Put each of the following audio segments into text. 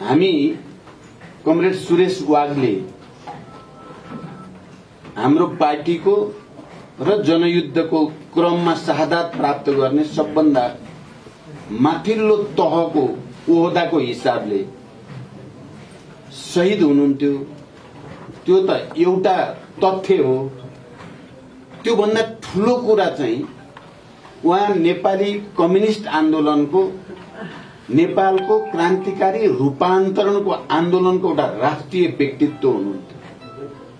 हामी कमरेड सुरेश वागले हाम्रो पार्टीको र जनयुद्धको क्रममा शहादत प्राप्त गर्ने सबभन्दा माथिल्लो तहको ओहदाको हिसाबले शहीद हुनुहुन्थ्यो। त्यो त एउटा तथ्य हो। त्योभन्दा ठुलो कुरा चाहिँ उहाँ नेपाली कम्युनिस्ट आन्दोलनको नेपालको क्रान्तिकारी रूपान्तरणको आन्दोलनको एउटा राष्ट्रिय व्यक्तित्व हुनुहुन्थ्यो।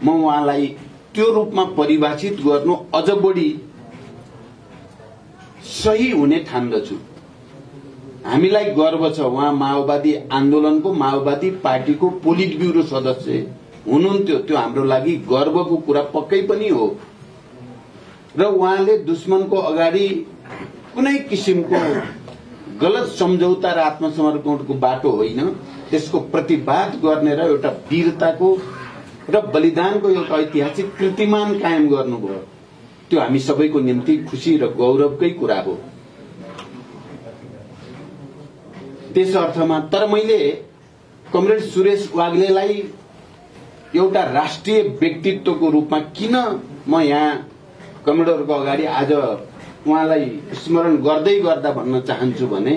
म उहाँलाई त्यो रूपमा परिभाषित गर्नु अझ बढी सही हुने ठान्दछु। हामीलाई गर्व छ उहाँ माओवादी आन्दोलनको माओवादी पार्टीको पोलिट ब्युरो सदस्य हुनुहुन्थ्यो। त्यो हाम्रो लागि गर्वको कुरा पक्कै पनि हो। र उहाँले दुश्मनको अगाडि कुनै किसिमको गलत सम्झौता र आत्मसमर्पणको बाटो होइन त्यसको प्रतिवाद गर्ने र एउटा वीरताको र बलिदानको एउटा ऐतिहासिक कृतिमान कायम गर्नुभयो। त्यो हामी सबैको निम्ति खुसी र गौरवकै कुरा हो। त्यस अर्थमा तर मैले कमरेड सुरेश वाग्लेलाई एउटा राष्ट्रिय व्यक्तित्वको रूपमा किन म यहाँ कमरेडहरूको अगाडि आज उहाँलाई स्मरण गर्दै गर्दा भन्न चाहन्छु भने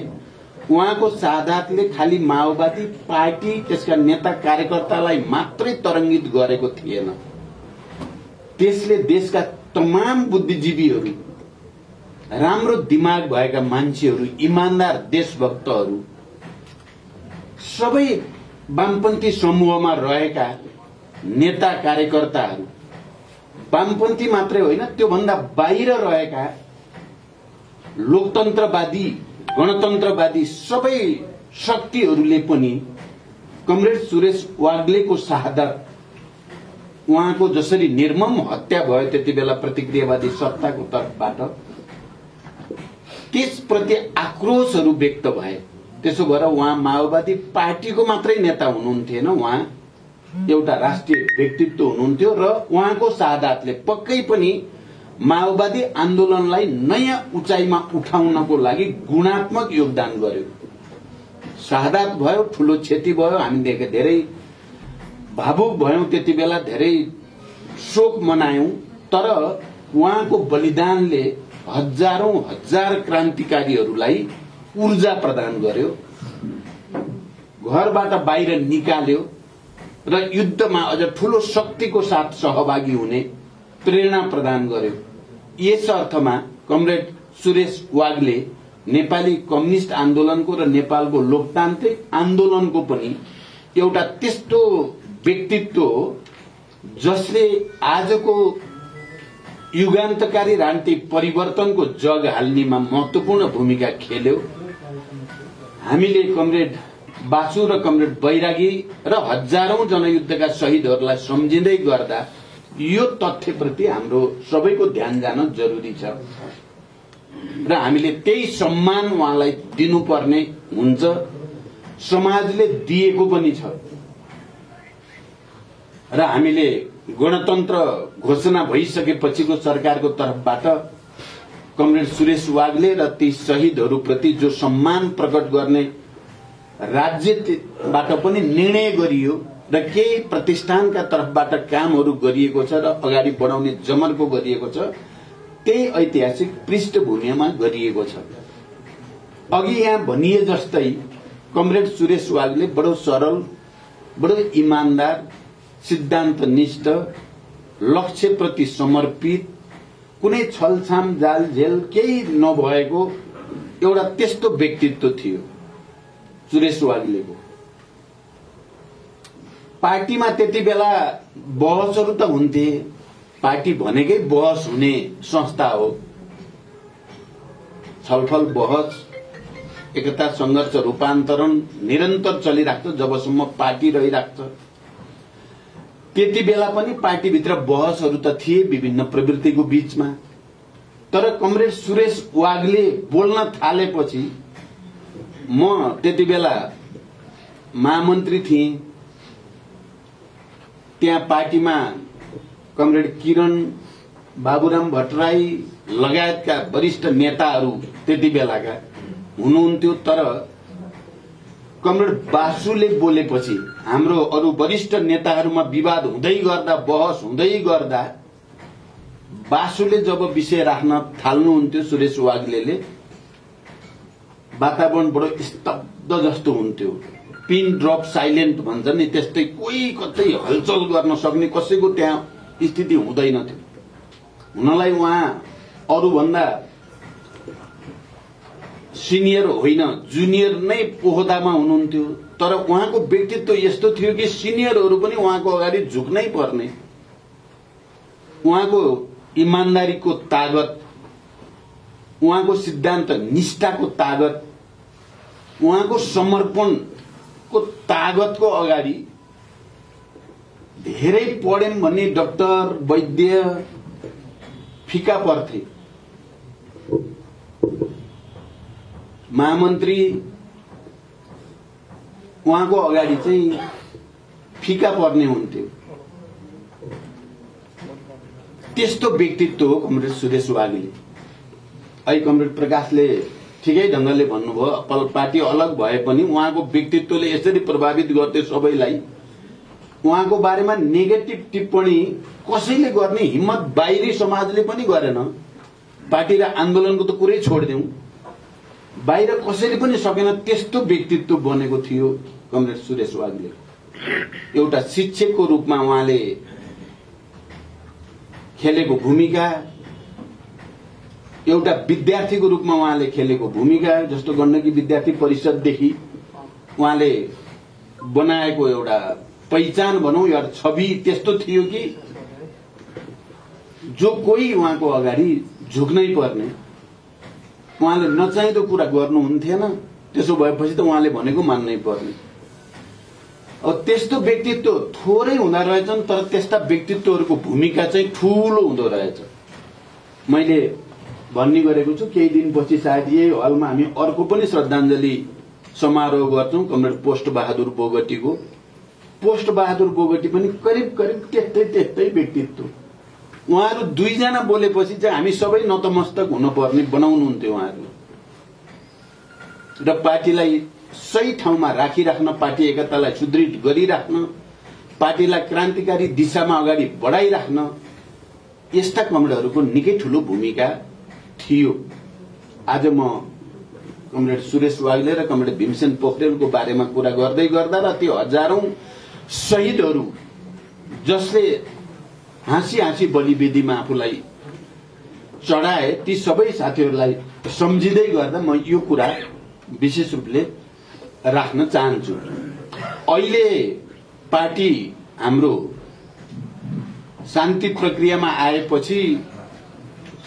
उहाँको साधातले खालि माओवादी पार्टी त्यसका नेता कार्यकर्तालाई मात्रै तरङ्गित गरेको थिएन। त्यसले देशका तमाम बुद्धिजीवीहरू राम्रो दिमाग भएका मान्छेहरू इमान्दार देशभक्तहरू सबै वामपन्थी समूहमा रहेका नेता कार्यकर्ताहरू वामपन्थी मात्रै होइन त्योभन्दा बाहिर रहेका लोकतन्त्रवादी गणतन्त्रवादी सबै शक्तिहरूले पनि कमरेड सुरेश वाग्लेको शहादत उहाँको जसरी निर्मम हत्या भयो त्यति बेला प्रतिक्रियावादी सत्ताको तर्फबाट त्यसप्रति आक्रोशहरू व्यक्त भए। त्यसो भएर उहाँ माओवादी पार्टीको मात्रै नेता हुनुहुन्थेन। उहाँ एउटा राष्ट्रिय व्यक्तित्व हुनुहुन्थ्यो र उहाँको शहादतले पक्कै पनि माओवादी आन्दोलनलाई नयाँ उचाइमा उठाउनको लागि गुणात्मक योगदान गर्यो। शहादत भयो ठुलो क्षति भयो हामी धेरै भावुक भयौं त्यति बेला धेरै शोक मनायौं। तर उहाँको बलिदानले हजारौं हजार क्रान्तिकारीहरूलाई ऊर्जा प्रदान गर्यो। घरबाट बाहिर निकाल्यो र युद्धमा अझ ठूलो शक्तिको साथ सहभागी हुने प्रेरणा प्रदान गर्यो। यस अर्थमा कमरेड सुरेश वागले नेपाली कम्युनिस्ट आन्दोलनको र नेपालको लोकतान्त्रिक आन्दोलनको पनि एउटा त्यस्तो व्यक्तित्व हो जसले आजको युगान्तकारी राजनीतिक परिवर्तनको जग हाल्नेमा महत्वपूर्ण भूमिका खेल्यो। हामीले कमरेड बासु र कमरेड बैरागी र हजारौं जनयुद्धका शहीदहरूलाई सम्झिँदै गर्दा यो तथ्यप्रति हाम्रो सबैको ध्यान जान जरुरी छ। र हामीले त्यही सम्मान उहाँलाई दिनुपर्ने हुन्छ। समाजले दिएको पनि छ। र हामीले गणतन्त्र घोषणा भइसकेपछिको सरकारको तर्फबाट कमरेड सुरेश वाग्ले र ती शहीदहरूप्रति जो सम्मान प्रकट गर्ने राज्यबाट पनि निर्णय गरियो र केही प्रतिष्ठानका तर्फबाट कामहरू गरिएको छ र अगाडि बढाउने जमर्को गरिएको छ त्यही ऐतिहासिक पृष्ठभूमिमा गरिएको छ। अघि यहाँ भनिए जस्तै कमरेड सुरेश वागले बडो सरल बडो इमान्दार सिद्धान्तनिष्ठ लक्ष्यप्रति समर्पित कुनै छलछाम जाल झेल केही नभएको एउटा त्यस्तो व्यक्तित्व थियो सुरेश वाग्लेको। पार्टीमा त्यति बेला बहसहरू त हुन्थे। पार्टी भनेकै बहस हुने संस्था हो। छलफल बहस एकता संघर्ष रूपान्तरण निरन्तर चलिराख्छ जबसम्म पार्टी रहिराख्छ त्यति बेला पनि पार्टीभित्र बहसहरू त थिए विभिन्न प्रवृत्तिको बीचमा। तर कमरेड सुरेश वागले बोल्न थालेपछि म त्यति बेला महामन्त्री थिएँ। त्यहाँ पार्टीमा कमरेड किरण बाबुराम भट्टराई लगायतका वरिष्ठ नेताहरू त्यति बेलाका हुनुहुन्थ्यो तर कमरेड बासुले बोलेपछि हाम्रो अरू वरिष्ठ नेताहरूमा विवाद हुँदै गर्दा बहस हुँदै गर्दा बासुले जब विषय राख्न थाल्नुहुन्थ्यो सुरेश वाग्लेले वातावरण बडो स्तब्ध जस्तो हुन्थ्यो। पिन ड्रप साइलेन्ट भन्छ नि त्यस्तै कोही कतै हलचल गर्न सक्ने कसैको त्यहाँ स्थिति हुँदैन थियो। हुनलाई उहाँ अरूभन्दा सिनियर होइन जुनियर नै पोहदामा हुनुहुन्थ्यो। तर उहाँको व्यक्तित्व यस्तो थियो कि सिनियरहरू पनि उहाँको अगाडि झुक्नै पर्ने। उहाँको इमान्दारीको तागत उहाँको सिद्धान्त निष्ठाको तागत उहाँको समर्पणको तागतको अगाडि धेरै पढ्यौँ भने डक्टर वैद्य फिका पर्थे। महामन्त्री उहाँको अगाडि चाहिँ फिका पर्ने हुन्थ्यो। त्यस्तो व्यक्तित्व हो कमरेड सुरेश वाग्ले अहिले कमरेड प्रकाशले ठिकै ढङ्गले भन्नुभयो। पार्टी अलग भए पनि उहाँको व्यक्तित्वले यसरी प्रभावित गर्थ्यो सबैलाई। उहाँको बारेमा नेगेटिभ टिप्पणी कसैले गर्ने हिम्मत बाहिरी समाजले पनि गरेन। पार्टी र आन्दोलनको त कुरै छोडिदिउँ। बाहिर कसैले पनि सकेन त्यस्तो व्यक्तित्व बनेको थियो कमरेड सुरेश वाग्ले। एउटा शिक्षकको रूपमा उहाँले खेलेको भूमिका एउटा विद्यार्थीको रूपमा उहाँले खेलेको भूमिका जस्तो गण्डकी विद्यार्थी परिषददेखि उहाँले बनाएको एउटा पहिचान भनौँ एउटा छवि त्यस्तो थियो कि जो कोही उहाँको अगाडि झुक्नै पर्ने। उहाँले नचाहिँदो कुरा गर्नुहुन्थेन। त्यसो भएपछि त उहाँले भनेको मान्नै पर्ने। अब त्यस्तो व्यक्तित्व थोरै हुँदो रहेछन् तर त्यस्ता व्यक्तित्वहरूको भूमिका चाहिँ ठुलो हुँदो रहेछ। मैले भन्ने गरेको छु केही दिनपछि सायद यही हलमा हामी अर्को पनि श्रद्धाञ्जली समारोह गर्छौँ कमरेड पोस्ट बहादुर बोगटीको। पोस्ट बहादुर बोगटी पनि करिब करिब त्यस्तै त्यस्तै व्यक्तित्व। उहाँहरू दुईजना बोलेपछि चाहिँ हामी सबै नतमस्तक हुनुपर्ने बनाउनुहुन्थ्यो उहाँहरू र पार्टीलाई सही ठाउँमा राखिराख्न पार्टी एकतालाई सुदृढ गरिराख्न पार्टीलाई क्रान्तिकारी दिशामा अगाडि बढाइराख्न यस्ता कमरेडहरूको निकै ठुलो भूमिका थियो। आज म कमरेड सुरेश वाग्ले र कमरेड भीमसेन पोखरेलको बारेमा कुरा गर्दै गर्दा र त्यो हजारौं शहीदहरू जसले हाँसी हाँसी बलिवेदीमा आफूलाई चढाए ती सबै साथीहरूलाई सम्झिँदै गर्दा म यो कुरा विशेष रूपले राख्न चाहन्छु। अहिले पार्टी हाम्रो शान्ति प्रक्रियामा आएपछि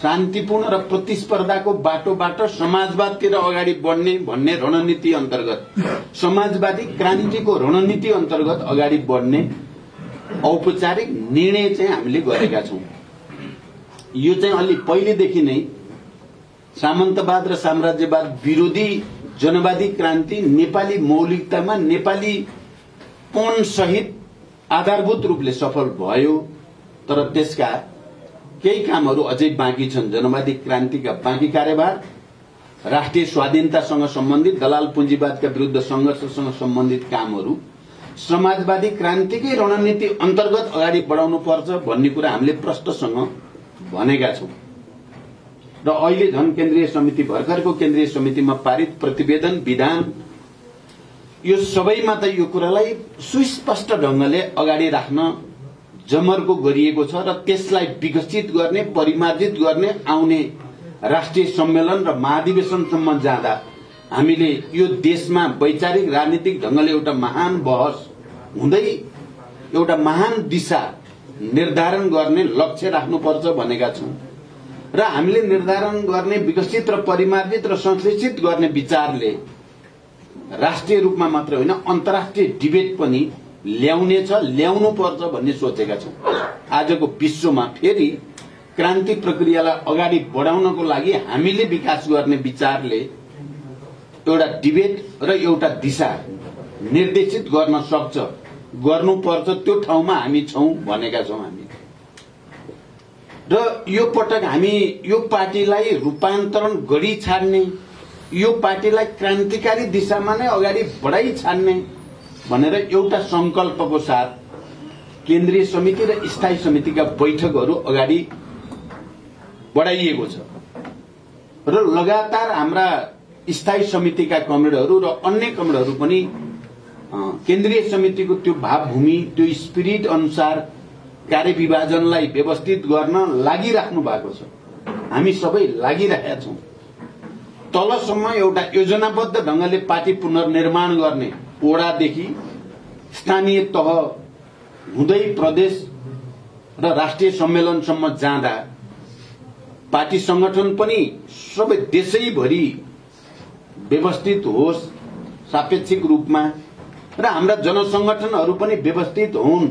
शान्तिपूर्ण र प्रतिस्पर्धाको बाटोबाट समाजवादतिर अगाडि बढ्ने भन्ने रणनीति अन्तर्गत समाजवादी क्रान्तिको रणनीति अन्तर्गत अगाडि बढ्ने औपचारिक निर्णय चाहिँ हामीले गरेका छौँ। यो चाहिँ अलि पहिलेदेखि नै सामन्तवाद र साम्राज्यवाद विरोधी जनवादी क्रान्ति नेपाली मौलिकतामा नेपाली सहित आधारभूत रूपले सफल भयो तर त्यसका केही कामहरू अझै बाँकी छन्। जनवादी क्रान्तिका बाँकी कार्यभार राष्ट्रिय स्वाधीनतासँग सम्बन्धित दलाल पुँजीवादका विरुद्ध संघर्षसँग सम्बन्धित कामहरू समाजवादी क्रान्तिकै रणनीति अन्तर्गत अगाडि बढाउनु पर्छ भन्ने कुरा हामीले प्रष्टसँग भनेका छौँ। र अहिले झन केन्द्रीय समिति भर्खरको केन्द्रीय समितिमा पारित प्रतिवेदन विधान यो सबैमा त यो कुरालाई सुस्पष्ट ढंगले अगाडि राख्न जमर्को गरिएको छ र त्यसलाई विकसित गर्ने परिमार्जित गर्ने आउने राष्ट्रिय सम्मेलन र महाधिवेशनसम्म जाँदा हामीले यो देशमा वैचारिक राजनीतिक ढंगले एउटा महान बहस हुँदै एउटा महान दिशा निर्धारण गर्ने लक्ष्य राख्नुपर्छ भनेका छौँ। र हामीले निर्धारण गर्ने विकसित र परिमार्जित र संश्लेषित गर्ने विचारले राष्ट्रिय रूपमा मात्र होइन अन्तर्राष्ट्रिय डिबेट पनि ल्याउनेछ ल्याउनु पर्छ भन्ने सोचेका छौँ। आजको विश्वमा फेरि क्रान्ति प्रक्रियालाई अगाडि बढाउनको लागि हामीले विकास गर्ने विचारले एउटा डिबेट र एउटा दिशा निर्देशित गर्न सक्छ गर्नुपर्छ त्यो ठाउँमा हामी छौँ भनेका छौँ हामी। र यो पटक हामी यो पार्टीलाई रूपान्तरण गरी छाड्ने यो पार्टीलाई क्रान्तिकारी दिशामा नै अगाडि बढाइ छान्ने भनेर एउटा संकल्पको साथ केन्द्रीय समिति र स्थायी समितिका बैठकहरू अगाडि बढाइएको छ। र लगातार हाम्रा स्थायी समितिका कमरेडहरू र अन्य कमरेडहरू पनि केन्द्रीय समितिको त्यो भावभूमि त्यो स्पिरिट अनुसार कार्यविभाजनलाई व्यवस्थित गर्न लागिराख्नु भएको छ। हामी सबै लागिरहेका छौँ। तलसम्म एउटा योजनाबद्ध ढंगले पार्टी पुनर्निर्माण गर्ने ओडादेखि स्थानीय तह हुँदै प्रदेश र राष्ट्रिय सम्मेलनसम्म जाँदा पार्टी संगठन पनि सबै देशैभरि व्यवस्थित होस् सापेक्षिक रूपमा र हाम्रा जनसंगठनहरू पनि व्यवस्थित हुन्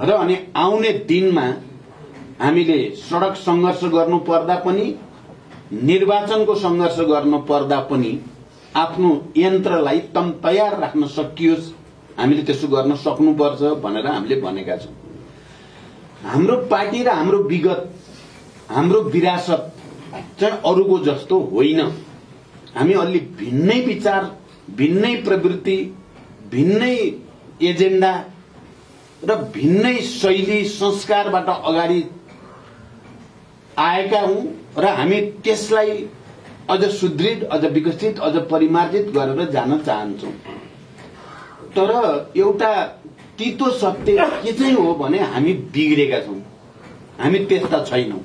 र अनि आउने दिनमा हामीले सड़क संघर्ष गर्नु पर्दा पनि निर्वाचनको संघर्ष गर्नु पर्दा पनि आफ्नो यन्त्रलाई तम तयार राख्न सकियोस्। हामीले त्यसो गर्न सक्नुपर्छ भनेर हामीले भनेका छौँ। हाम्रो पार्टी र हाम्रो विगत हाम्रो विरासत चाहिँ अरूको जस्तो होइन। हामी अलि भिन्नै विचार भिन्नै प्रवृत्ति भिन्नै एजेन्डा र भिन्नै शैली संस्कारबाट अगाडि आएका हौँ र हामी त्यसलाई अझ सुदृढ अझ विकसित अझ परिमार्जित गरेर जान चाहन्छौँ। तर एउटा तितो सत्य के चाहिँ हो भने हामी बिग्रेका छौँ। हामी त्यस्ता छैनौँ।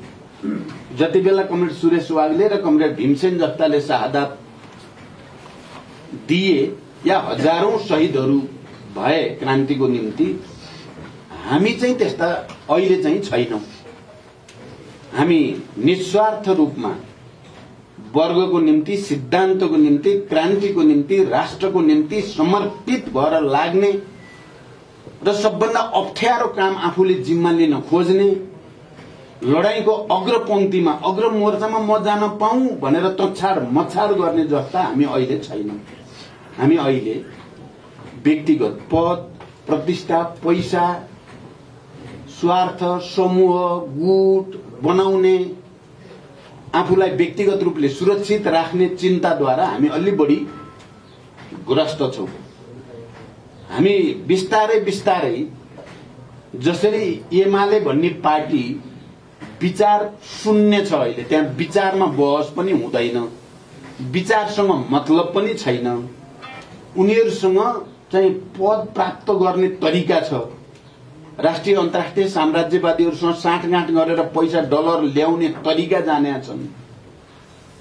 जति बेला कमरेड सुरेश वाग्ले र कमरेड भीमसेन जस्ताले शहादत दिए या हजारौं शहीदहरू भए क्रान्तिको निम्ति हामी चाहिँ त्यस्ता अहिले चाहिँ छैनौँ। हामी निस्वार्थ रूपमा वर्गको निम्ति सिद्धान्तको निम्ति क्रान्तिको निम्ति राष्ट्रको निम्ति समर्पित भएर लाग्ने र सबभन्दा अप्ठ्यारो काम आफूले जिम्मा लिन खोज्ने लडाईँको अग्रपङ्क्तिमा अग्र मोर्चामा म जान पाऊँ भनेर तछाड मछाड गर्ने जस्ता हामी अहिले छैनौँ। हामी अहिले व्यक्तिगत पद प्रतिष्ठा पैसा स्वार्थ समूह गुट बनाउने आफूलाई व्यक्तिगत रूपले सुरक्षित राख्ने चिन्ताद्वारा हामी अलि बढी ग्रस्त छौँ। हामी बिस्तारै बिस्तारै जसरी एमाले भन्ने पार्टी विचार शून्य छ अहिले त्यहाँ विचारमा बहस पनि हुँदैन विचारसँग मतलब पनि छैन। उनीहरूसँग चाहिँ पद प्राप्त गर्ने तरिका छ। राष्ट्रिय अन्तर्राष्ट्रिय साम्राज्यवादीहरूसँग साँठगाँठ गरेर पैसा डलर ल्याउने तरिका जानेका छन्।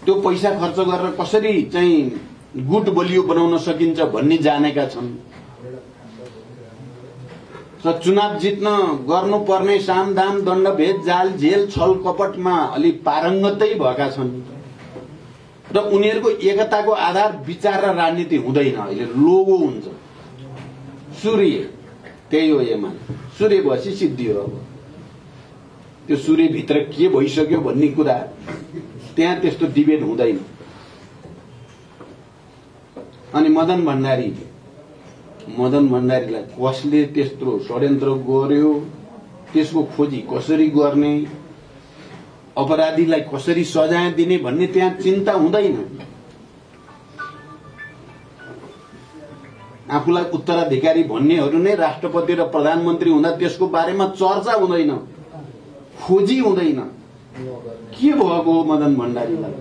त्यो पैसा खर्च गरेर कसरी चाहिँ गुट बलियो बनाउन सकिन्छ भन्ने जानेका छन्। र चुनाव जित्न गर्नुपर्ने सामदाम दण्ड भेद जाल झेल छल कपटमा अलि पारङ्गतै भएका छन्। र उनीहरूको एकताको आधार विचार र राजनीति हुँदैन। अहिले लोगो हुन्छ। सूर्य त्यही हो एमान सूर्य भएपछि सिद्धियो अब त्यो सूर्यभित्र के भइसक्यो भन्ने कुरा त्यहाँ त्यस्तो डिबेट हुँदैन। अनि मदन भण्डारी मदन भण्डारीलाई कसले त्यत्रो षड्यन्त्र गर्यो त्यसको खोजी कसरी गर्ने अपराधीलाई कसरी सजाय दिने भन्ने त्यहाँ चिन्ता हुँदैन। आफूलाई उत्तराधिकारी भन्नेहरू नै राष्ट्रपति र प्रधानमन्त्री हुँदा त्यसको बारेमा चर्चा हुँदैन। खोजी हुँदैन। के भएको हो मदन भण्डारीलाई?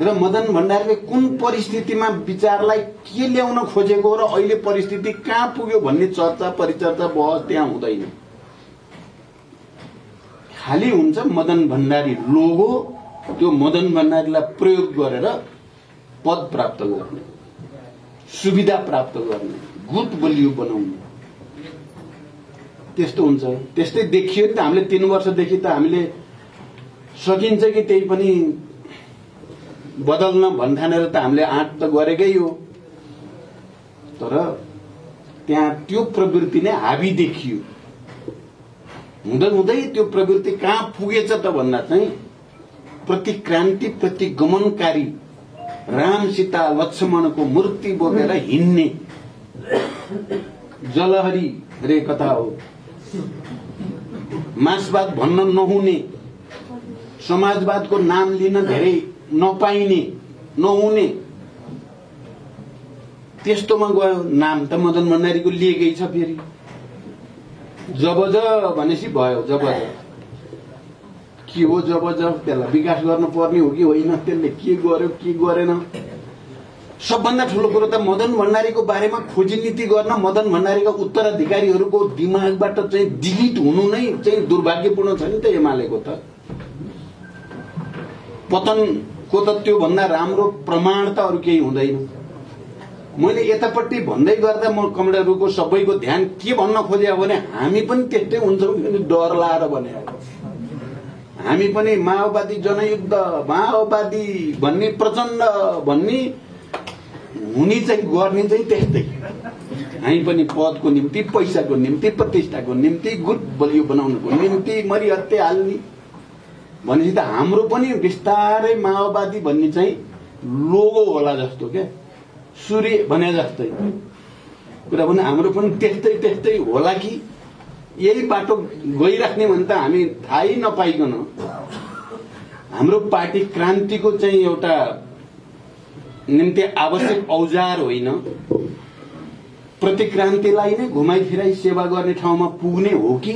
र मदन भण्डारीले कुन परिस्थितिमा विचारलाई के ल्याउन खोजेको र अहिले परिस्थिति कहाँ पुग्यो भन्ने चर्चा परिचर्चा बहस त्यहाँ हुँदैन। खालि हुन्छ मदन भण्डारी लोगो त्यो मदन भण्डारीलाई प्रयोग गरेर पद प्राप्त गर्ने। सुविधा प्राप्त गर्ने गुट बलियो बनाउने। त्यस्तो हुन्छ। त्यस्तै देखियो नि त हामीले तिन वर्षदेखि त हामीले सकिन्छ कि त्यही पनि बदल्न भन्ठानेर त हामीले आँट त गरेकै हो। तर त्यहाँ त्यो प्रवृत्ति नै हाबी देखियो। हुँदै हुँदै त्यो प्रवृत्ति कहाँ पुगेछ त भन्दा चाहिँ प्रतिक्रान्ति प्रतिगमनकारी राम सीता लक्ष्मणको मूर्ति बोकेर हिँड्ने। जलहरी रे कथा हो। मार्क्सवाद भन्न नहुने। समाजवादको नाम लिन धेरै नपाइने नहुने। त्यस्तोमा गयो। नाम त मदन भण्डारीको लिएकै छ फेरि। जबज भनेपछि भयो जबज के हो जबज त्यसलाई विकास गर्न पर्ने हो कि होइन त्यसले के गर्यो के गरेन। सबभन्दा ठुलो कुरो त मदन भण्डारीको बारेमा खोजी नीति गर्न मदन भण्डारीका उत्तराधिकारीहरूको दिमागबाट चाहिँ डिलिट हुनु नै चाहिँ दुर्भाग्यपूर्ण छ नि त एमालेको त। पतनको त त्योभन्दा राम्रो प्रमाण त अरू केही हुँदैन। मैले यतापट्टि भन्दै गर्दा म कमरेडहरूको सबैको ध्यान के भन्न खोजेँ भने हामी पनि त्यस्तै हुन्छौँ डर लाएर भने। हामी पनि माओवादी जनयुद्ध माओवादी भन्ने प्रचण्ड भन्ने हुने चाहिँ गर्ने चाहिँ त्यस्तै। हामी पनि पदको निम्ति पैसाको निम्ति प्रतिष्ठाको निम्ति गुट बलियो बनाउनुको निम्ति मरिहत्ते हाल्ने। भनेपछि त हाम्रो पनि बिस्तारै माओवादी भन्ने चाहिँ लोगो होला जस्तो क्या। सूर्य भने जस्तै। कुरा पनि हाम्रो पनि त्यस्तै त्यस्तै होला कि यही बाटो गइराख्ने भने त हामी थाहै नपाइकन। हाम्रो पार्टी क्रान्तिको चाहिँ एउटा निम्ति आवश्यक औजार होइन। प्रतिक्रान्तिलाई नै घुमाइ फिराइ सेवा गर्ने ठाउँमा पुग्ने हो कि?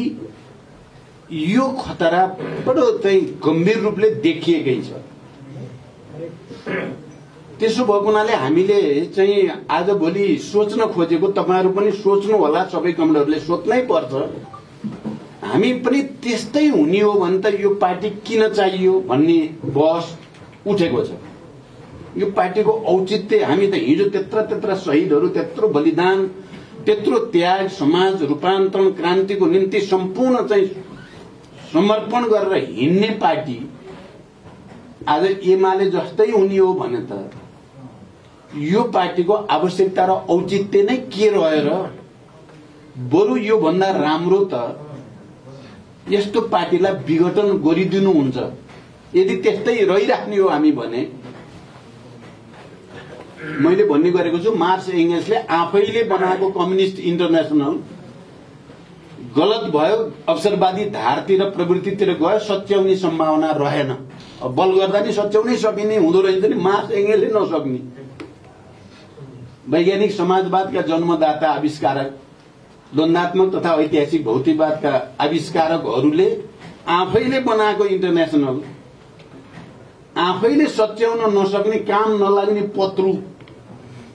यो खतरा बडो चाहिँ गम्भीर रूपले देखिएकै छ। त्यसो भएको हुनाले हामीले चाहिँ आजभोलि सोच्न खोजेको तपाईँहरू पनि सोच्नु होला सबै कमरेडहरूले सोच्नै पर्छ। हामी पनि त्यस्तै हुने हो भने त यो पार्टी किन चाहियो भन्ने बहस उठेको छ। यो पार्टीको औचित्य हामी त हिजो त्यत्र त्यत्र शहीदहरू त्यत्रो बलिदान त्यत्रो त्याग समाज रूपान्तरण क्रान्तिको निम्ति सम्पूर्ण चाहिँ समर्पण गरेर हिँड्ने पार्टी आज एमाले जस्तै हुने हो भने त यो पार्टीको आवश्यकता र औचित्य नै के रहेर बरु योभन्दा राम्रो त यस्तो पार्टीलाई विघटन गरिदिनुहुन्छ। यदि त्यस्तै रहिराख्ने हो हामी भने मैले भन्ने गरेको छु मार्क्स एङ्गल्सले आफैले बनाएको कम्युनिस्ट इन्टरनेसनल गलत भयो अवसरवादी धारतिर प्रवृत्तितिर गयो सच्याउने सम्भावना रहेन। बल गर्दा नि सच्याउनै सकिने हुँदो रहेछ नि मार्क्स एङ्गलले नसक्ने। वैज्ञानिक समाजवादका जन्मदाता आविष्कारक द्वन्दात्मक तथा ऐतिहासिक भौतिकवादका आविष्कारकहरूले आफैले बनाएको इन्टरनेसनल आफैले सच्याउन नसक्ने काम नलाग्ने पत्रु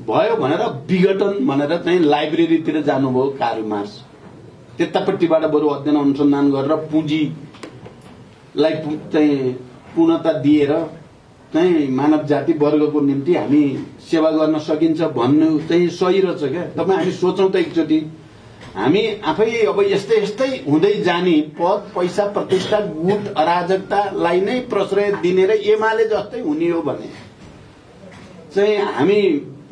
भयो भनेर विघटन भनेर चाहिँ लाइब्रेरीतिर जानुभयो कार्ल मार्क्स त्यतापट्टिबाट बरु अध्ययन अनुसन्धान गरेर पुँजीलाई चाहिँ पूर्णता दिएर चाहिँ मानव जाति वर्गको निम्ति हामी सेवा गर्न सकिन्छ भन्नु चाहिँ सही रहेछ क्या? तपाईँ हामी सोचौँ त एकचोटि। हामी आफै अब यस्तै यस्तै हुँदै जाने पद पैसा प्रतिष्ठा गुट अराजकतालाई नै प्रश्रय दिने र एमाले जस्तै हुने हो भने चाहिँ हामी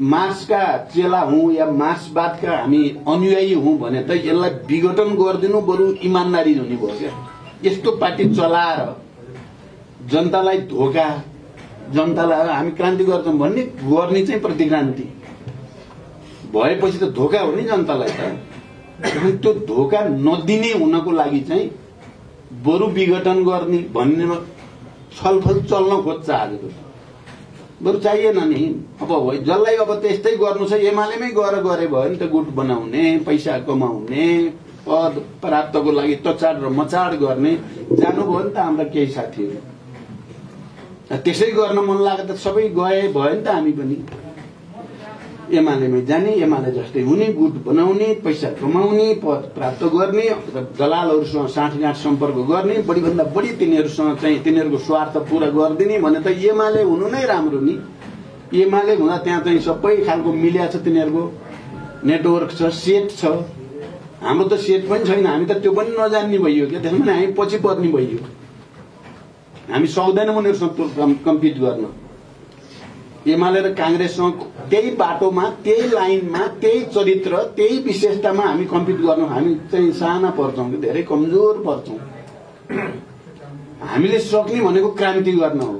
मार्क्सका चेला हौँ या मार्क्सवादका हामी अनुयायी हौँ भने त यसलाई विघटन गरिदिनु बरु इमान्दारी हुने भयो क्या? यस्तो पार्टी चलाएर जनतालाई धोका जनतालाई हामी क्रान्ति गर्छौँ भन्ने गर्ने चाहिँ प्रतिक्रान्ति। भएपछि त धोका हो नि जनतालाई त। त्यो धोका नदिने हुनको लागि चाहिँ बरु विघटन गर्ने भन्ने छलफल चल्न खोज्छ आजको। बरु चाहिएन नि। अब जसलाई अब त्यस्तै गर्नु छ एमालेमै गएर गरे भयो नि त गुट बनाउने पैसा कमाउने पद प्राप्तको लागि तचाड र मचाड गर्ने। जानुभयो नि त हाम्रा केही साथीहरू। त्यसै गर्न मन लाग्यो त सबै गए भयो नि त हामी पनि। एमालेमै जाने एमाले जस्तै हुने गुट बनाउने पैसा कमाउने पद प्राप्त गर्ने दलालहरूसँग साँठगाँठ सम्पर्क गर्ने बढीभन्दा बढी तिनीहरूसँग चाहिँ तिनीहरूको स्वार्थ पुरा गरिदिने भने त एमाले हुनु नै राम्रो नि। एमाले हुँदा त्यहाँ चाहिँ सबै खालको मिल्या छ तिनीहरूको। नेटवर्क छ सेट छ। हाम्रो त सेट पनि छैन हामी त त्यो पनि नजान्ने भइयो क्या। त्यसमा हामी पछि पर्ने भइयो। हामी सक्दैनौँ उनीहरूसँग कम्पिट गर्न। एमाले र काङ्ग्रेससँग त्यही बाटोमा त्यही लाइनमा त्यही चरित्र त्यही विशेषतामा हामी कम्पिट गर्नु हामी चाहिँ साना पर्छौँ धेरै कमजोर पर्छौँ। हामीले सक्ने भनेको क्रान्ति गर्न हो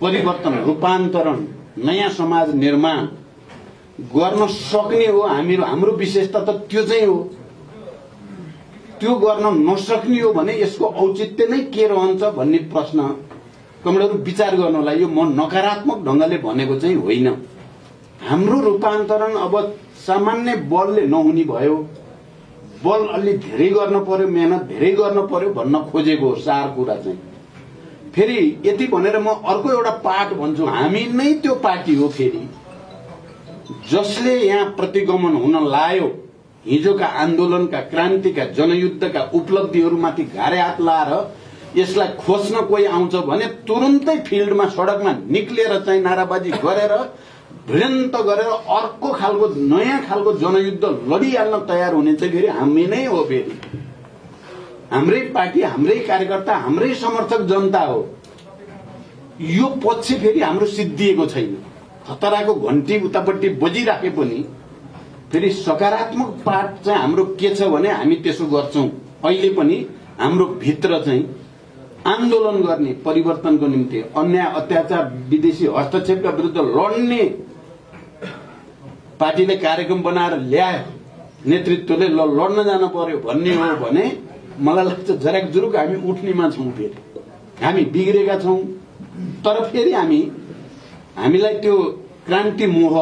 परिवर्तन रूपान्तरण नयाँ समाज निर्माण गर्न सक्ने हो। हामी हाम्रो विशेषता त त्यो चाहिँ हो। त्यो गर्न नसक्ने हो भने यसको औचित्य नै के रहन्छ भन्ने प्रश्न कमरेडहरू विचार गर्नलाई यो म नकारात्मक ढङ्गले भनेको चाहिँ होइन। हाम्रो रूपान्तरण अब सामान्य बलले नहुने भयो। बल अलि धेरै गर्न पर्यो मेहनत धेरै गर्न पर्यो भन्न खोजेको हो सार कुरा चाहिँ। फेरि यति भनेर म अर्को एउटा पाठ भन्छु। हामी नै त्यो पार्टी हो फेरि। जसले यहाँ प्रतिगमन हुन लायो हिजोका आन्दोलनका क्रान्तिका जनयुद्धका उपलब्धिहरूमाथि घारे हात लाएर यसलाई खोज्न कोही आउँछ भने तुरुन्तै फिल्डमा सडकमा निक्लिएर चाहिँ नाराबाजी गरेर भिडन्त गरेर अर्को खालको नयाँ खालको जनयुद्ध लडिहाल्न तयार हुने चाहिँ फेरि हामी नै हो फेरि। हाम्रै पार्टी हाम्रै कार्यकर्ता हाम्रै समर्थक जनता हो। यो पक्ष फेरि हाम्रो सिद्धिएको छैन। खतराको घन्टी उतापट्टि बजिराखे पनि फेरि सकारात्मक पाठ चाहिँ हाम्रो के छ भने हामी त्यसो गर्छौं। अहिले पनि हाम्रो भित्र चाहिँ आन्दोलन गर्ने परिवर्तनको निम्ति अन्याय अत्याचार विदेशी हस्तक्षेपका विरुद्ध लड्ने पार्टीले कार्यक्रम बनाएर ल्यायो नेतृत्वले ल लड्न जानु पर्यो भन्ने हो भने मलाई लाग्छ जराक जुरुक हामी उठ्नेमा छौँ फेरि। हामी बिग्रेका छौँ तर फेरि हामी हामीलाई त्यो क्रान्ति मोह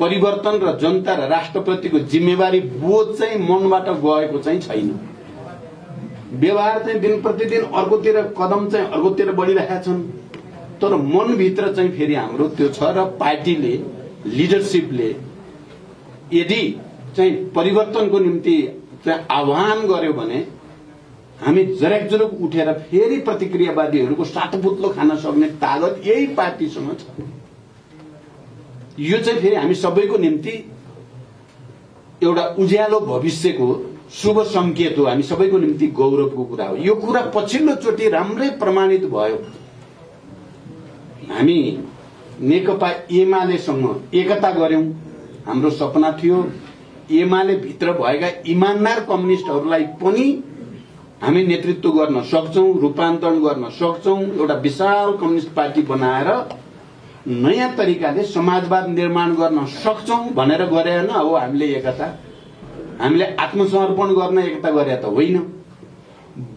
परिवर्तन र जनता र राष्ट्रप्रतिको जिम्मेवारी बोध चाहिँ मनबाट गएको चाहिँ छैन। व्यवहार चाहिँ दिन प्रतिदिन अर्कोतिर कदम चाहिँ अर्कोतिर बढिरहेका छन्। तर मनभित्र चाहिँ फेरि हाम्रो त्यो छ र पार्टीले लिडरसिपले यदि चाहिँ परिवर्तनको निम्ति चाहिँ आह्वान गर्यो भने हामी जरेक जुरुक उठेर फेरि प्रतिक्रियावादीहरूको साटोपुत्लो खान सक्ने तागत यही पार्टीसँग छ। यो चाहिँ फेरि हामी सबैको निम्ति एउटा उज्यालो भविष्यको शुभ संकेत हो। हामी सबैको निम्ति गौरवको कुरा हो। यो कुरा पछिल्लो चोटि राम्रै प्रमाणित भयो। हामी नेकपा एमालेसँग एकता गर्यौं हाम्रो सपना थियो एमाले भित्र भएका इमान्दार कम्युनिस्टहरूलाई पनि हामी नेतृत्व गर्न सक्छौं रूपान्तरण गर्न सक्छौं। एउटा विशाल कम्युनिस्ट पार्टी बनाएर नयाँ तरिकाले समाजवाद निर्माण गर्न सक्छौं भनेर गरे होइन हो हामीले एकता हामीले आत्मसमर्पण गर्न एकता गरे त होइन।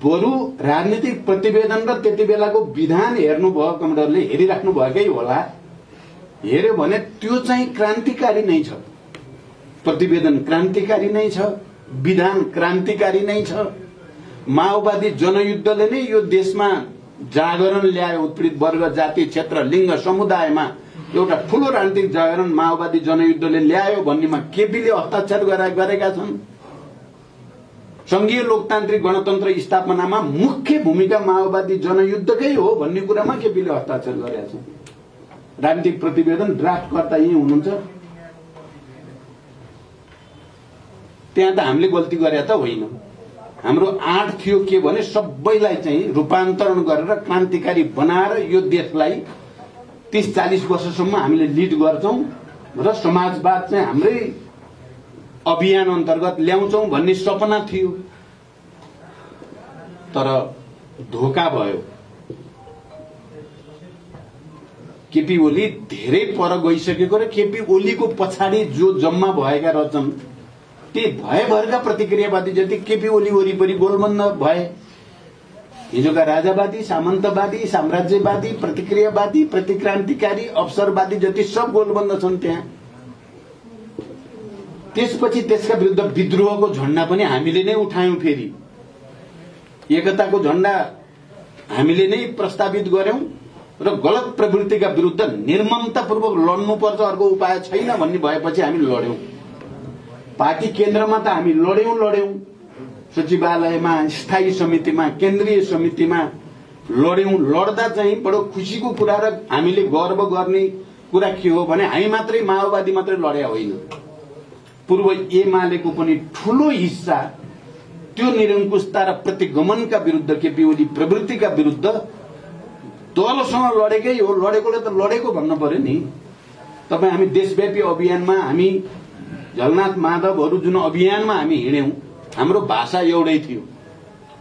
बरु राजनीतिक प्रतिवेदन र त्यति बेलाको विधान हेर्नुभयो कमरेडरले हेरिराख्नु भएकै होला। हेऱ्यो भने त्यो चाहिँ क्रान्तिकारी नै छ। प्रतिवेदन क्रान्तिकारी नै छ विधान क्रान्तिकारी नै छ। माओवादी जनयुद्धले नै यो देशमा जागरण ल्यायो उत्पीडित वर्ग जाति क्षेत्र लिङ्ग समुदायमा एउटा ठूलो राजनीतिक जागरण माओवादी जनयुद्धले ल्यायो भन्नेमा केपीले हस्ताक्षर गरेका छन्। संघीय लोकतान्त्रिक गणतन्त्र स्थापनामा मुख्य भूमिका माओवादी जनयुद्धकै हो भन्ने कुरामा केपीले हस्ताक्षर गरेका छन्। राजनीतिक प्रतिवेदन ड्राफ्टकर्ता यही हुनुहुन्छ। त्यहाँ त हामीले गल्ती गरे त होइन। हाम्रो आँट थियो के भने सबैलाई चाहिँ रूपान्तरण गरेर क्रान्तिकारी बनाएर यो देशलाई तिस चालिस वर्षसम्म हामीले लिड गर्छौं र समाजवाद चाहिँ हाम्रै अभियान अन्तर्गत ल्याउँछौं भन्ने सपना थियो। तर धोका भयो। केपी ओली धेरै पर गइसकेको र केपी ओलीको पछाडि जो जम्मा भएका रहेछन् ती भएभरका प्रतिक्रियावादी जति केपी ओली वरिपरि गोलबन्द भए। हिजोका राजावादी सामन्तवादी साम्राज्यवादी प्रतिक्रियावादी प्रतिक्रान्तिकारी अवसरवादी जति सब गोलबन्द छन् त्यहाँ। त्यसपछि त्यसका विरुद्ध विद्रोहको झण्डा पनि हामीले नै उठायौं फेरि। एकताको झण्डा हामीले नै प्रस्तावित गर्यौं र गलत प्रवृत्तिका विरुद्ध निर्ममतापूर्वक लड्नुपर्छ अर्को उपाय छैन भन्ने भएपछि हामी लड्यौं। पार्टी केन्द्रमा त हामी लड्यौं लड्यौं। सचिवालयमा स्थायी समितिमा केन्द्रीय समितिमा लड्यौं। लड्दा चाहिँ बडो खुसीको कुरा र हामीले गर्व गर्ने कुरा के हो भने हामी मात्रै माओवादी मात्रै लड्या होइन। पूर्व एमालेको पनि ठूलो हिस्सा त्यो निरङ्कुशता र प्रतिगमनका विरुद्ध केपी ओली प्रवृत्तिका विरुद्ध दलसँग लडेकै हो। लडेकोले त लडेको भन्नु पर्यो नि। तपाईँ हामी देशव्यापी अभियानमा हामी झलनाथ माधवहरू जुन अभियानमा हामी हिँड्यौं हाम्रो भाषा एउटै थियो।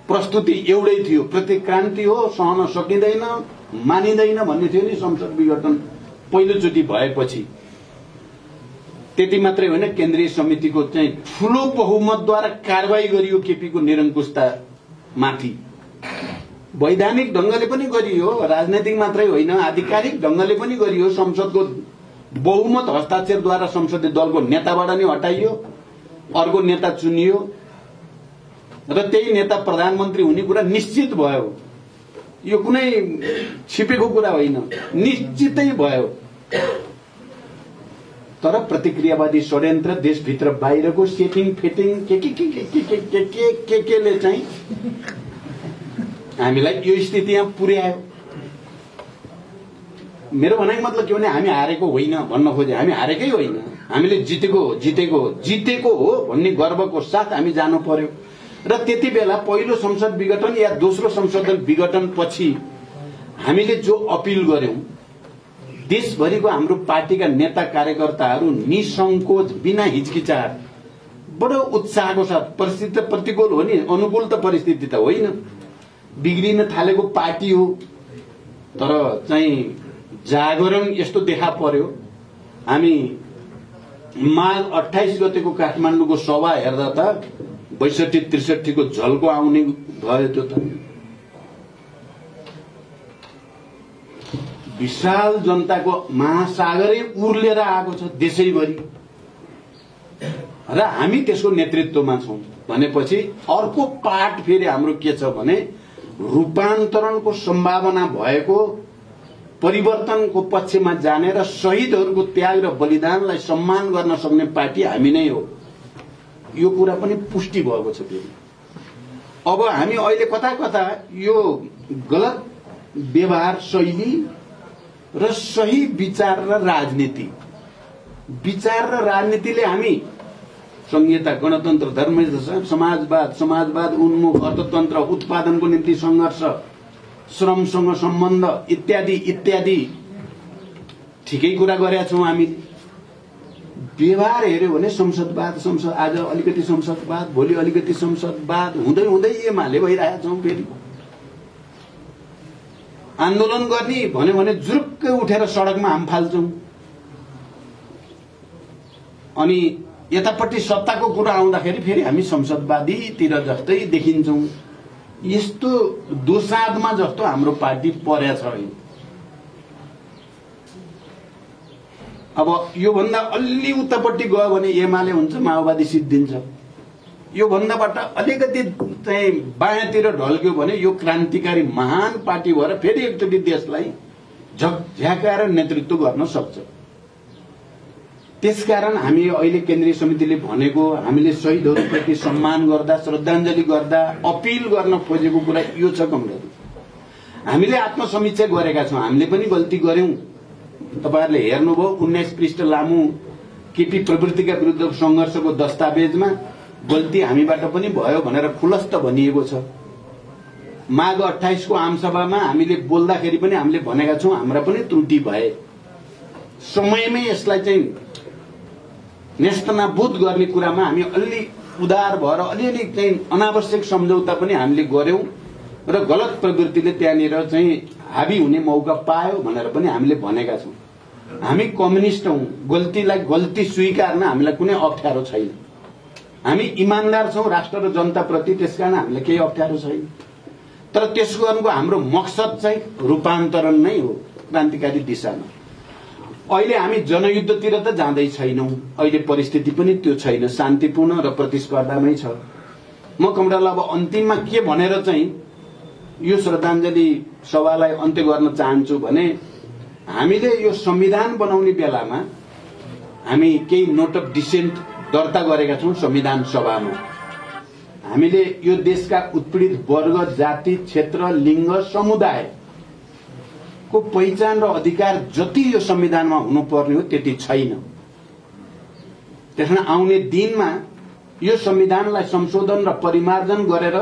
प्रस्तुति एउटै थियो। प्रतिक्रान्ति हो सहन सकिँदैन मानिँदैन भन्ने थियो नि संसद विघटन पहिलोचोटि भएपछि। त्यति मात्रै होइन केन्द्रीय समितिको चाहिँ ठूलो बहुमतद्वारा कारवाही गरियो केपीको निरङ्कुशता माथि। वैधानिक ढङ्गले पनि गरियो राजनैतिक मात्रै होइन आधिकारिक ढङ्गले पनि गरियो संसदको बहुमत हस्ताक्षरद्वारा संसदीय दलको नेताबाट नै हटाइयो अर्को नेता चुनियो र त्यही नेता प्रधानमन्त्री हुने कुरा निश्चित भयो। यो कुनै छिपेको कुरा होइन निश्चितै भयो। तर प्रतिक्रियावादी षड्यन्त्र देशभित्र बाहिरको सेटिङ फिटिङ के के के के के के के केले चाहिँ हामीलाई यो स्थिति यहाँ पुर्यायो। मेरो भनाइ मतलब के भने हामी हारेको होइन भन्न खोजे। हामी हारेकै होइन। हामीले जितेको हो जितेको हो जितेको हो भन्ने गर्वको साथ हामी जानु पर्यो। र त्यति बेला पहिलो संसद विघटन या दोस्रो संशोधन विघटन पछि हामीले जो अपिल गर्यौं देशभरिको हाम्रो पार्टीका नेता कार्यकर्ताहरू निसङ्कोच बिना हिचकिचाट बडो उत्साहको साथ परिस्थिति त प्रतिकूल हो नि अनुकूल त परिस्थिति त होइन। बिग्रिन थालेको पार्टी हो। तर चाहिँ जागरण यस्तो देखा पर्यो। हामी माघ अठाइस गतेको काठमाडौँको सभा हेर्दा त बैसठी त्रिसठीको झल्को आउने भयो त्यो त। विशाल जनताको महासागरै उर्लेर आएको छ देशैभरि। र हामी त्यसको नेतृत्वमा छौँ। भनेपछि अर्को पाठ फेरि हाम्रो के छ भने रूपान्तरणको सम्भावना भएको परिवर्तनको पक्षमा जाने र शहीदहरूको त्याग र बलिदानलाई सम्मान गर्न सक्ने पार्टी हामी नै हो। यो कुरा पनि पुष्टि भएको छ फेरि। अब हामी अहिले कता कता यो गलत व्यवहार शैली र सही विचार र राजनीति। विचार र राजनीतिले हामी संहिता गणतन्त्र धर्म समाजवाद समाजवाद उन्मुख अर्थतन्त्र उत्पादनको निम्ति सङ्घर्ष श्रमसँग सम्बन्ध इत्यादि इत्यादि। ठिकै कुरा गरेका छौँ हामीले व्यवहार हेऱ्यो भने संसदवाद संसद आज अलिकति संसदवाद भोलि अलिकति संसदवाद हुँदै हुँदै एमाले भइरहेका छौँ फेरि। आन्दोलन गर्ने भन्यो भने जुरुक्कै उठेर सडकमा हाम फाल्छौँ। अनि यतापट्टि सत्ताको कुरा आउँदाखेरि फेरि हामी संसदवादीतिर जस्तै देखिन्छौँ। यस्तो दोसादमा जस्तो हाम्रो पार्टी परेको छ अहिले। अब योभन्दा अलि उतापट्टि गयो भने एमाले हुन्छ माओवादी सिद्धिन्छ यो भन्दाबाट अलिकति चाहिँ बायाँतिर ढल्क्यो भने यो क्रान्तिकारी महान पार्टी भएर फेरि एकचोटि देशलाई झकझ्याकाएर नेतृत्व गर्न सक्छ। त्यसकारण हामी अहिले केन्द्रीय समितिले भनेको हामीले शहीदहरूप्रति सम्मान गर्दा श्रद्धाञ्जली गर्दा अपिल गर्न खोजेको कुरा यो छ कमरेड। हामीले आत्मसमीक्षा गरेका छौँ हामीले पनि गल्ती गर्यौं तपाईँहरूले हेर्नुभयो उन्नाइस पृष्ठ लामो केपी प्रवृत्तिका विरुद्ध सङ्घर्षको दस्तावेजमा गल्ती हामीबाट पनि भयो भनेर खुलस्त भनिएको छ। माघ अठाइसको आमसभामा हामीले बोल्दाखेरि पनि हामीले भनेका छौँ हाम्रा पनि त्रुटि भए। समयमै यसलाई चाहिँ नेस्तनाबुद गर्ने कुरामा हामी अलि उदार भएर अलिअलि चाहिँ अनावश्यक सम्झौता पनि हामीले गर्यौं र गलत प्रवृत्तिले त्यहाँनिर चाहिँ हाबी हुने मौका पायो भनेर पनि हामीले भनेका छौँ। हामी कम्युनिस्ट हौ गल्तीलाई गल्ती स्वीकार्न हामीलाई कुनै अप्ठ्यारो छैन। हामी इमान्दार छौँ राष्ट्र र जनताप्रति त्यसकारण हामीलाई केही अप्ठ्यारो छैन। तर त्यसो गर्नुको हाम्रो मकसद चाहिँ रूपान्तरण नै हो क्रान्तिकारी दिशामा। अहिले हामी जनयुद्धतिर त जाँदै छैनौँ। अहिले परिस्थिति पनि त्यो छैन। शान्तिपूर्ण र प्रतिस्पर्धामै छ। म कमराल अब अन्तिममा के भनेर चाहिँ यो श्रद्धाञ्जली सभालाई अन्त्य गर्न चाहन्छु भने हामीले यो संविधान बनाउने बेलामा हामी केही नोट अफ डिसेन्ट दर्ता गरेका छौँ संविधान सभामा। हामीले यो देशका उत्पीडित वर्ग जाति क्षेत्र लिङ्ग समुदाय को पहिचान र अधिकार जति यो संविधानमा हुनुपर्ने हो त्यति छैन। त्यसमा आउने दिनमा यो संविधानलाई संशोधन र परिमार्जन गरेर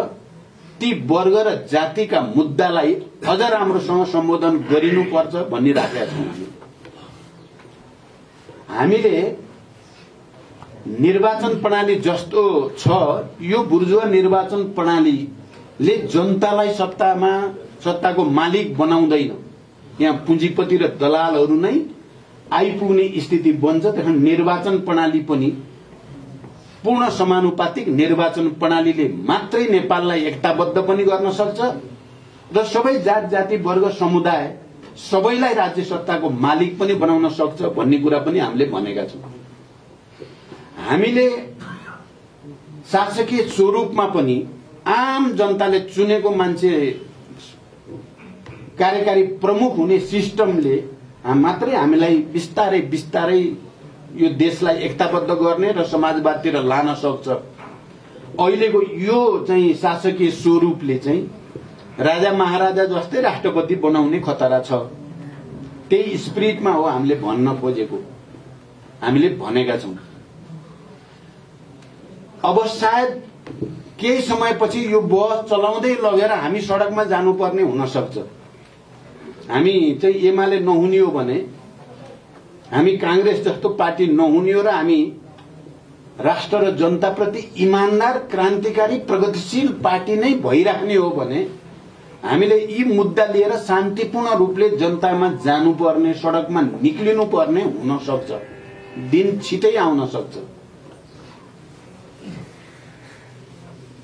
ती वर्ग र जातिका मुद्दालाई अझ राम्रोसँग सम्बोधन गरिनुपर्छ भनिराखेका छौँ हामीले निर्वाचन प्रणाली जस्तो छ यो बुर्जुवा निर्वाचन प्रणालीले जनतालाई सत्तामा सत्ताको मालिक बनाउँदैन। यहाँ पुँजीपति र दलालहरू नै आइपुग्ने स्थिति बन्छ त्यस निर्वाचन प्रणाली पनि पूर्ण समानुपातिक निर्वाचन प्रणालीले मात्रै नेपाललाई एकताबद्ध पनि गर्न सक्छ र सबै जात जाति वर्ग समुदाय सबैलाई राज्य सत्ताको मालिक पनि बनाउन सक्छ भन्ने कुरा पनि हामीले भनेका छौँ। हामीले शासकीय स्वरूपमा पनि आम जनताले चुनेको मान्छे कार्यकारी प्रमुख हुने सिस्टमले मात्रै हामीलाई बिस्तारै बिस्तारै यो देशलाई एकताबद्ध गर्ने र समाजवादतिर लान सक्छ। अहिलेको यो चाहिँ शासकीय स्वरूपले चाहिँ राजा महाराजा जस्तै राष्ट्रपति बनाउने खतरा छ। त्यही स्पिरिटमा हो हामीले भन्न खोजेको। हामीले भनेका छौँ। अब सायद केही समयपछि यो बस चलाउँदै लगेर हामी सडकमा जानुपर्ने हुन सक्छ। हामी चाहिँ एमाले नहुने हो भने हामी काङ्ग्रेस जस्तो पार्टी नहुने हो र हामी राष्ट्र र जनताप्रति इमान्दार क्रान्तिकारी प्रगतिशील पार्टी नै भइराख्ने हो भने हामीले यी मुद्दा लिएर शान्तिपूर्ण रूपले जनतामा जानुपर्ने सडकमा निक्लिनु पर्ने हुन सक्छ। दिन छिटै आउन सक्छ।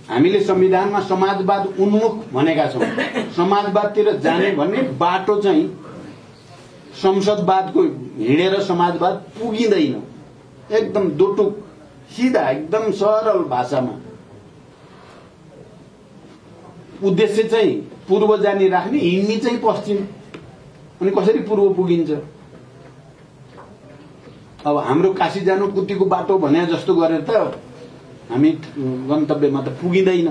हामीले संविधानमा समाजवाद उन्मुख भनेका छौँ। समाजवादतिर जाने भन्ने बाटो चाहिँ संसदवादको हिँडेर समाजवाद पुगिँदैन। एकदम दोटुक सिधा एकदम सरल भाषामा। उद्देश्य चाहिँ पूर्व जानी राख्ने हिँड्ने चाहिँ पश्चिम। अनि कसरी पूर्व पुगिन्छ? अब हाम्रो काशी जानु कुतीको बाटो भने जस्तो गरेर त हामी गन्तव्यमा त पुगिँदैन।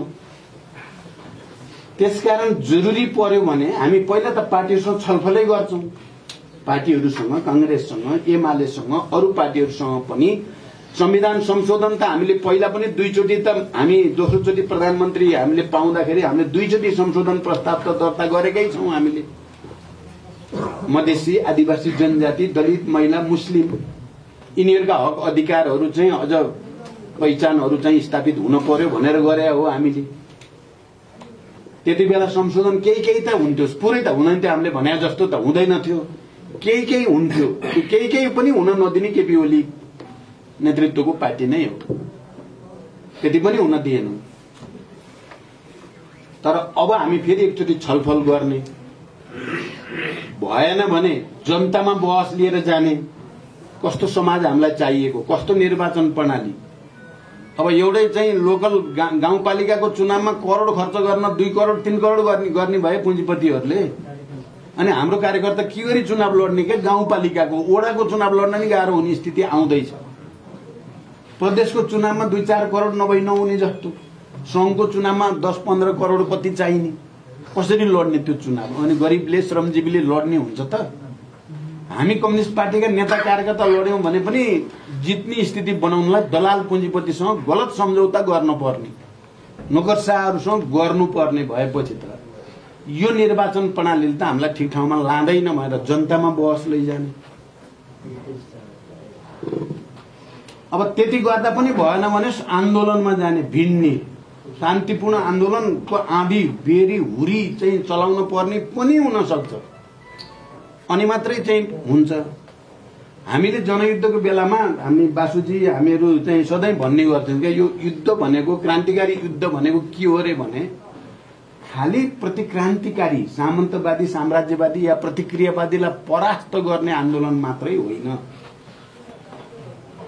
त्यसकारण जरुरी पर्यो भने हामी पहिला त पार्टीहरूसँग छलफलै गर्छौँ। पार्टीहरूसँग काङ्ग्रेससँग एमालेसँग अरू पार्टीहरूसँग पनि संविधान संशोधन त हामीले पहिला पनि दुईचोटि त हामी दोस्रोचोटि प्रधानमन्त्री हामीले पाउँदाखेरि हामीले दुईचोटि संशोधन प्रस्ताव त दर्ता गरेकै छौँ हामीले। मधेसी आदिवासी जनजाति दलित महिला मुस्लिम यिनीहरूका हक अधिकारहरू चाहिँ अझ पहिचानहरू चाहिँ स्थापित हुन पर्यो भनेर गरे हो हामीले। त्यति बेला संशोधन केही केही त हुन्थ्यो पुरै त हुँदैन थियो हामीले भने जस्तो त हुँदैन थियो केही केही हुन्थ्यो केही केही पनि हुन नदिने केपी ओली नेतृत्वको पार्टी नै हो। त्यति पनि हुन दिएन। तर अब हामी फेरि एकचोटि छलफल गर्ने। भएन भने जनतामा बहस लिएर जाने। कस्तो समाज हामीलाई चाहिएको कस्तो निर्वाचन प्रणाली। अब एउटै चाहिँ लोकल गाउँपालिकाको चुनावमा करोड खर्च गर्न दुई करोड तिन करोड गर्ने गर्ने भए पुँजीपतिहरूले। अनि हाम्रो कार्यकर्ता के गरी चुनाव लड्ने क्या गाउँपालिकाको ओडाको चुनाव लड्न नि गाह्रो हुने स्थिति आउँदैछ। प्रदेशको चुनावमा दुई चार करोड नभई नहुने जस्तो। सङ्घको चुनावमा दस पन्ध्र करोड कति चाहिने। कसरी लड्ने त्यो चुनाव? अनि गरिबले श्रमजीवीले लड्ने हुन्छ त। हामी कम्युनिस्ट पार्टीका नेता कार्यकर्ता लड्यौँ भने पनि जित्ने स्थिति बनाउनलाई दलाल पुँजीपतिसँग गलत सम्झौता गर्नुपर्ने नोकरसाहरूसँग गर्नुपर्ने भएपछि त यो निर्वाचन प्रणालीले त हामीलाई ठिक ठाउँमा लाँदैन भनेर जनतामा बहस लैजाने। अब त्यति गर्दा पनि भएन भने आन्दोलनमा जाने भिन्ने शान्तिपूर्ण आन्दोलनको आँधी बेरी हुरी चाहिँ चलाउन पर्ने पनि हुन सक्छ। अनि मात्रै चाहिँ हुन्छ। हामीले जनयुद्धको बेलामा हामी बासुजी हामीहरू चाहिँ सधैँ भन्ने गर्थ्यौँ क्या यो युद्ध भनेको क्रान्तिकारी युद्ध भनेको के हो अरे भने खालि प्रतिक्रान्तिकारी सामन्तवादी साम्राज्यवादी या प्रतिक्रियावादीलाई परास्त गर्ने आन्दोलन मात्रै होइन।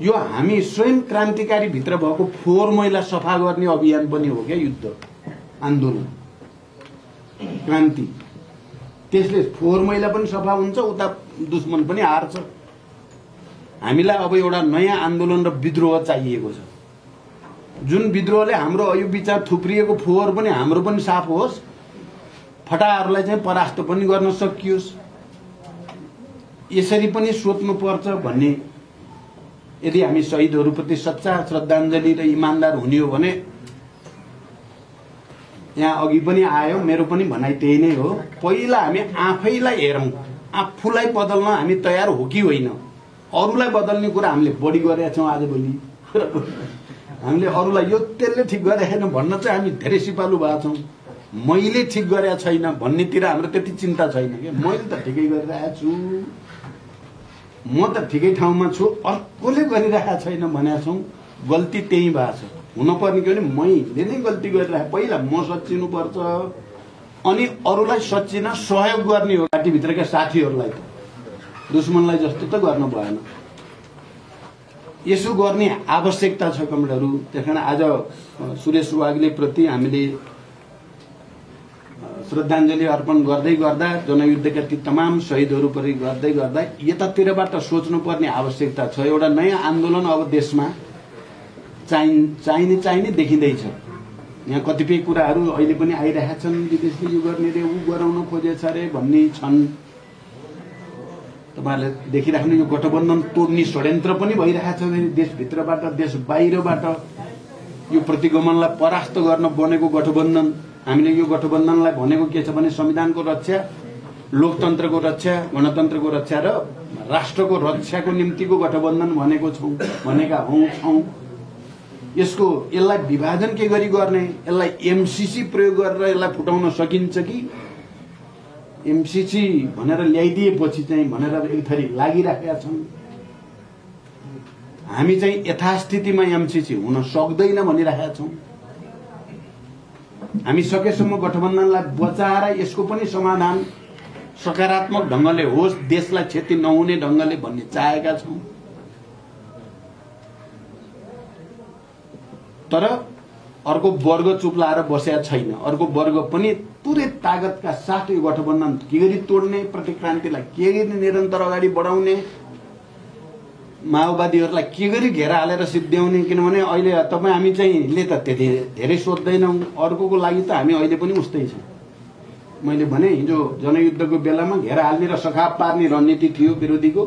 यो हामी स्वयं क्रान्तिकारी भित्र भएको फोहोर मैला सफा गर्ने अभियान पनि हो क्या युद्ध आन्दोलन क्रान्ति। त्यसले फोहोर मैला पनि सफा हुन्छ उता दुश्मन पनि हार्छ। हामीलाई अब एउटा नयाँ आन्दोलन र विद्रोह चाहिएको छ। जुन विद्रोहले हाम्रो यो विचार थुप्रिएको फोहोर पनि हाम्रो पनि साफ होस् फटाहरूलाई चाहिँ परास्त पनि गर्न सकियोस्। यसरी पनि सोध्नु पर्छ भन्ने यदि हामी शहीदहरूप्रति सच्चा श्रद्धाञ्जली र इमान्दार हुने हो भने यहाँ अघि पनि आयो मेरो पनि भनाइ त्यही नै हो। पहिला हामी आफैलाई हेरौँ। आफूलाई बदल्न हामी तयार हो कि होइन? अरूलाई बदल्ने कुरा हामीले बढी गरेका छौँ आजभोलि हामीले अरूलाई यो त्यसले ठिक गरेका छैन भन्न चाहिँ हामी धेरै सिपालु भएको छौँ। मैले ठिक गरेका छैन भन्नेतिर हाम्रो त्यति चिन्ता छैन कि? मैले त ठिकै गरिरहेको छु। म त ठिकै ठाउँमा छु। अर्कोले गरिरहेको छैन भनेका छौँ। गल्ती त्यही भएको छ। हुनुपर्ने के भने मैले नै गल्ती गरिरहेको पहिला म सचिनुपर्छ अनि अरूलाई सचिन सहयोग गर्ने हो पार्टीभित्रका साथीहरूलाई त। दुश्मनलाई जस्तो त गर्न भएन। यसो गर्ने आवश्यकता छ कमरेडहरू त्यस कारण आज सुरेश वाग्ले प्रति हामीले श्रद्धाञ्जली अर्पण गर्दै गर्दा जनयुद्धका ती तमाम शहीदहरूप्रति गर्दै गर्दा यतातिरबाट सोच्नुपर्ने आवश्यकता छ। एउटा नयाँ आन्दोलन अब देशमा चाहिन् चाहिने चाहिने देखिँदैछ। यहाँ कतिपय कुराहरू अहिले पनि आइरहेका छन् विदेशले यो गर्ने रे ऊ गराउन खोजेछ अरे भन्ने छन्। तपाईँहरूले देखिराख्नु यो गठबन्धन तोड्ने षड्यन्त्र पनि भइरहेको छ देशभित्रबाट देश बाहिरबाट यो प्रतिगमनलाई परास्त गर्न बनेको गठबन्धन। हामीले यो गठबन्धनलाई भनेको के छ भने संविधानको रक्षा लोकतन्त्रको रक्षा गणतन्त्रको रक्षा र राष्ट्रको रक्षाको निम्तिको गठबन्धन भनेको छौँ भनेका हौँ छौँ यसको यसलाई विभाजन के गरी गर्ने? यसलाई एमसिसी प्रयोग गरेर यसलाई फुटाउन सकिन्छ कि? एमसिसी भनेर ल्याइदिएपछि चाहिँ भनेर एक थरी लागिराखेका छौँ हामी चाहिँ यथास्थितिमा एमसिसी हुन सक्दैन भनिरहेका छौँ। हामी सकेसम्म गठबन्धनलाई बचाएर यसको पनि समाधान सकारात्मक ढङ्गले होस् देशलाई क्षति नहुने ढङ्गले भन्ने चाहेका छौँ। तर अर्को वर्ग चुप्लाएर बसेका छैन। अर्को वर्ग पनि पुरै तागतका साथ यो गठबन्धन के गरी तोड्ने प्रतिक्रान्तिलाई के गरी निरन्तर अगाडि बढाउने माओवादीहरूलाई के गरी घेरा हालेर सिद्ध्याउने किनभने अहिले तपाईँ हामी चाहिँ ले त त्यति धेरै सोध्दैनौँ। अर्कोको लागि त हामी अहिले पनि उस्तै छौँ। मैले भने हिजो जनयुद्धको बेलामा घेरा हाल्ने र सखाप पार्ने रणनीति थियो विरोधीको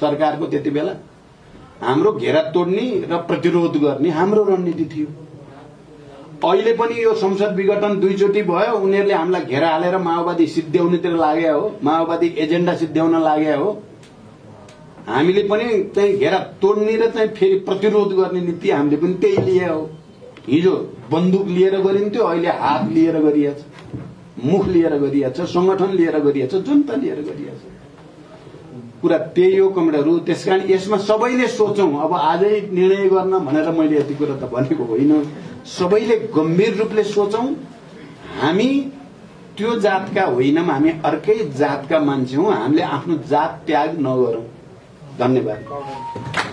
सरकारको त्यति बेला। हाम्रो घेरा तोड्ने र प्रतिरोध गर्ने हाम्रो रणनीति थियो। अहिले पनि यो संसद विघटन दुईचोटि भयो उनीहरूले हामीलाई घेरा हालेर माओवादी सिद्ध्याउनेतिर लागे हो माओवादी एजेन्डा सिद्ध्याउन लागे हो। हामीले पनि चाहिँ घेरा तोड्ने र चाहिँ फेरि प्रतिरोध गर्ने नीति हामीले पनि त्यही लिए हो। हिजो बन्दुक लिएर गरिन्थ्यो अहिले हात लिएर गरिएछ मुख लिएर गरिएछ संगठन लिएर गरिएछ जनता लिएर गरिएछ कुरा त्यही हो कमरेडहरू त्यस कारण यसमा सबैले सोचौँ अब आजै निर्णय गर्न भनेर मैले यति कुरा त भनेको होइन। सबैले गम्भीर रूपले सोचौँ हामी त्यो जातका होइनौँ हामी अर्कै जातका मान्छे हौँ हामीले आफ्नो जात त्याग नगरौँ। धन्यवाद।